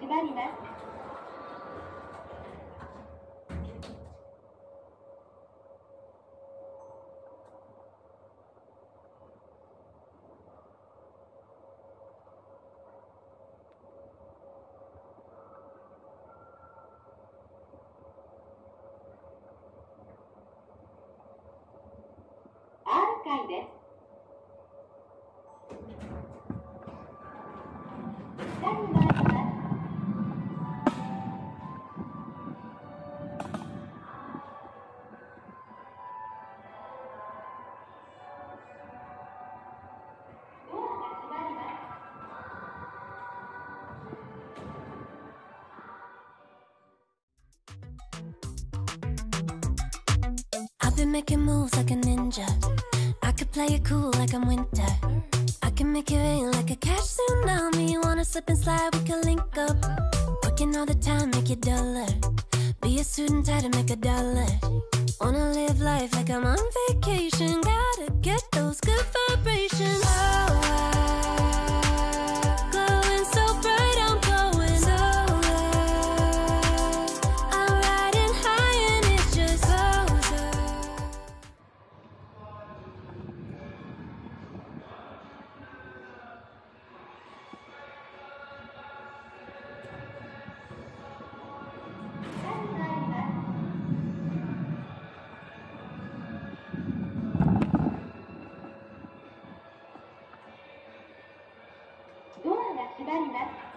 閉まります。です。Been making moves like a ninja. I could play it cool like I'm winter. I can make it rain like a cash tsunami. Wanna slip and slide, we can link up. Working all the time, make it duller. Be a student, try to make a dollar. Wanna live life like I'm on vacation. 縛ります。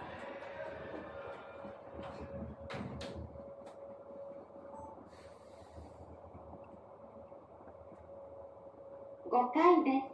5回です。